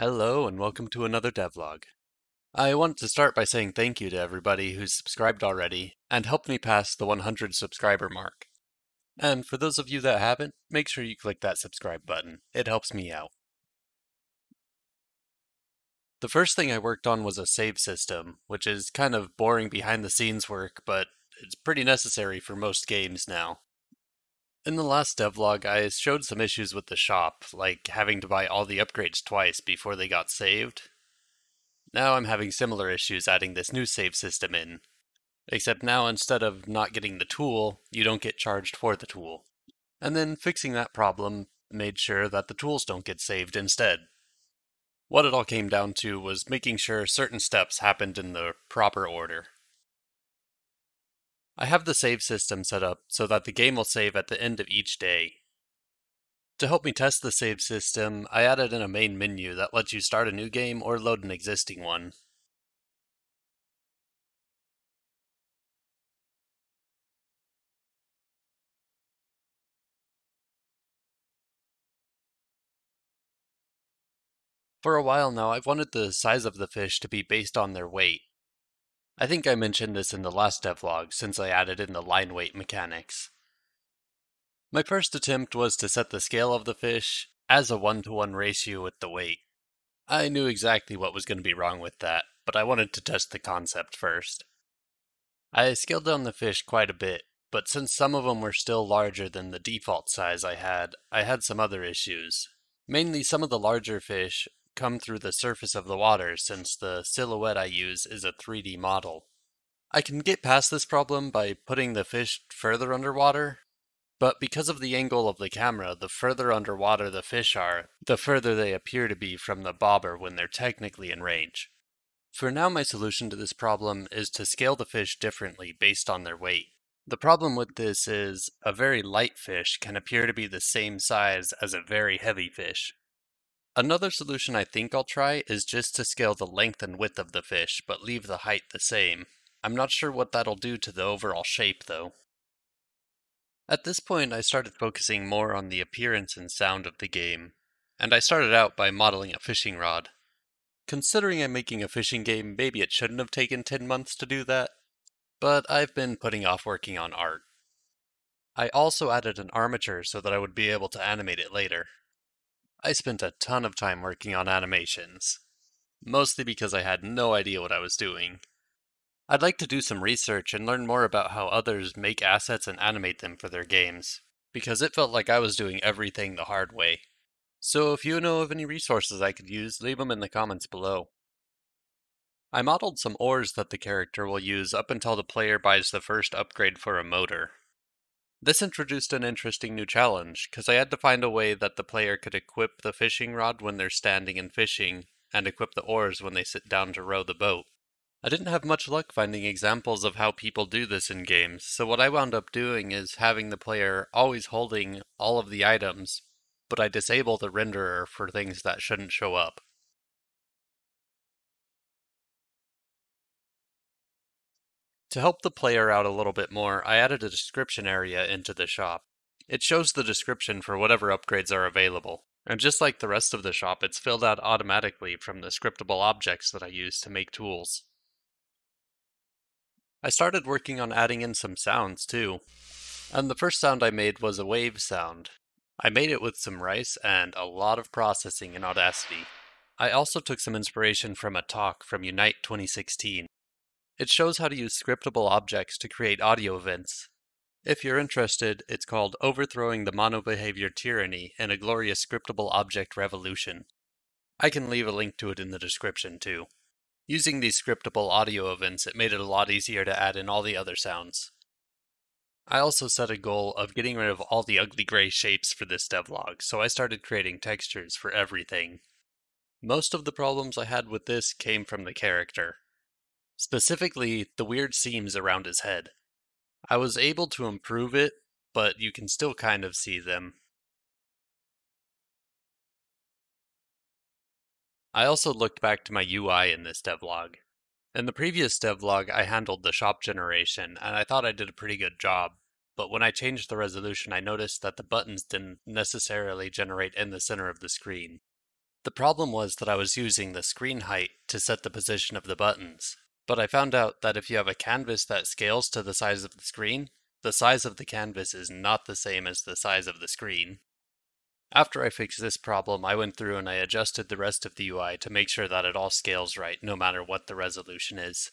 Hello and welcome to another devlog. I want to start by saying thank you to everybody who's subscribed already and helped me pass the 100 subscriber mark. And for those of you that haven't, make sure you click that subscribe button. It helps me out. The first thing I worked on was a save system, which is kind of boring behind the scenes work, but it's pretty necessary for most games now. In the last devlog, I showed some issues with the shop, like having to buy all the upgrades twice before they got saved. Now I'm having similar issues adding this new save system in. Except now instead of not getting the tool, you don't get charged for the tool. And then fixing that problem made sure that the tools don't get saved instead. What it all came down to was making sure certain steps happened in the proper order. I have the save system set up so that the game will save at the end of each day. To help me test the save system, I added in a main menu that lets you start a new game or load an existing one. For a while now, I've wanted the size of the fish to be based on their weight. I think I mentioned this in the last devlog since I added in the line weight mechanics. My first attempt was to set the scale of the fish as a one-to-one ratio with the weight. I knew exactly what was going to be wrong with that, but I wanted to test the concept first. I scaled down the fish quite a bit, but since some of them were still larger than the default size I had, I had some other issues. Mainly some of the larger fish come through the surface of the water since the silhouette I use is a 3D model. I can get past this problem by putting the fish further underwater, but because of the angle of the camera, the further underwater the fish are, the further they appear to be from the bobber when they're technically in range. For now my solution to this problem is to scale the fish differently based on their weight. The problem with this is a very light fish can appear to be the same size as a very heavy fish, Another solution I think I'll try is just to scale the length and width of the fish, but leave the height the same. I'm not sure what that'll do to the overall shape though. At this point I started focusing more on the appearance and sound of the game, and I started out by modeling a fishing rod. Considering I'm making a fishing game, maybe it shouldn't have taken 10 months to do that, but I've been putting off working on art. I also added an armature so that I would be able to animate it later. I spent a ton of time working on animations, mostly because I had no idea what I was doing. I'd like to do some research and learn more about how others make assets and animate them for their games, because it felt like I was doing everything the hard way. So if you know of any resources I could use, leave them in the comments below. I modeled some oars that the character will use up until the player buys the first upgrade for a motor. This introduced an interesting new challenge, because I had to find a way that the player could equip the fishing rod when they're standing and fishing, and equip the oars when they sit down to row the boat. I didn't have much luck finding examples of how people do this in games, so what I wound up doing is having the player always holding all of the items, but I disable the renderer for things that shouldn't show up. To help the player out a little bit more, I added a description area into the shop. It shows the description for whatever upgrades are available. And just like the rest of the shop, it's filled out automatically from the scriptable objects that I use to make tools. I started working on adding in some sounds too. And the first sound I made was a wave sound. I made it with some rice and a lot of processing in Audacity. I also took some inspiration from a talk from Unite 2016. It shows how to use scriptable objects to create audio events. If you're interested, it's called Overthrowing the MonoBehaviour Tyranny in a Glorious Scriptable Object Revolution. I can leave a link to it in the description too. Using these scriptable audio events, it made it a lot easier to add in all the other sounds. I also set a goal of getting rid of all the ugly gray shapes for this devlog, so I started creating textures for everything. Most of the problems I had with this came from the character. Specifically, the weird seams around his head. I was able to improve it, but you can still kind of see them. I also looked back to my UI in this devlog. In the previous devlog, I handled the shop generation, and I thought I did a pretty good job, but when I changed the resolution, I noticed that the buttons didn't necessarily generate in the center of the screen. The problem was that I was using the screen height to set the position of the buttons, but I found out that if you have a canvas that scales to the size of the screen, the size of the canvas is not the same as the size of the screen. After I fixed this problem, I went through and I adjusted the rest of the UI to make sure that it all scales right, no matter what the resolution is.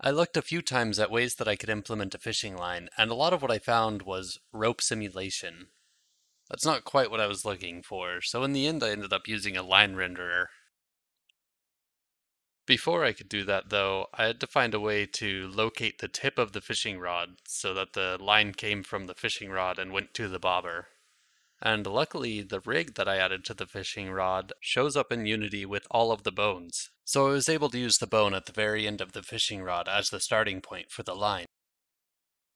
I looked a few times at ways that I could implement a fishing line, and a lot of what I found was rope simulation. That's not quite what I was looking for, so in the end I ended up using a line renderer. Before I could do that though, I had to find a way to locate the tip of the fishing rod so that the line came from the fishing rod and went to the bobber. And luckily, the rig that I added to the fishing rod shows up in Unity with all of the bones. So I was able to use the bone at the very end of the fishing rod as the starting point for the line.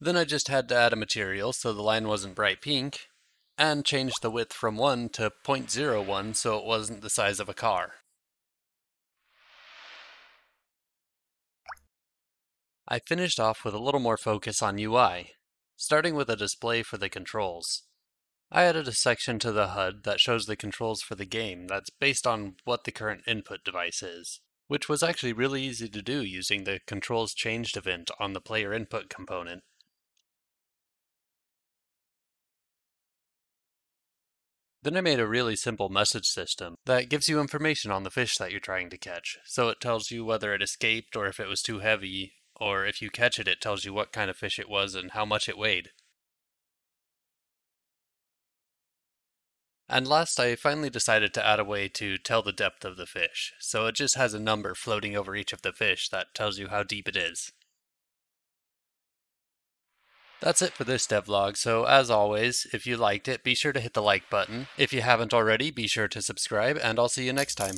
Then I just had to add a material so the line wasn't bright pink, and change the width from 1 to 0.01 so it wasn't the size of a car. I finished off with a little more focus on UI, starting with a display for the controls. I added a section to the HUD that shows the controls for the game that's based on what the current input device is, which was actually really easy to do using the controls changed event on the player input component. Then I made a really simple message system that gives you information on the fish that you're trying to catch. So it tells you whether it escaped or if it was too heavy, or if you catch it, it tells you what kind of fish it was and how much it weighed. And last, I finally decided to add a way to tell the depth of the fish, so it just has a number floating over each of the fish that tells you how deep it is. That's it for this devlog, so as always, if you liked it, be sure to hit the like button. If you haven't already, be sure to subscribe, and I'll see you next time.